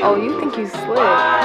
Oh, you think you slick.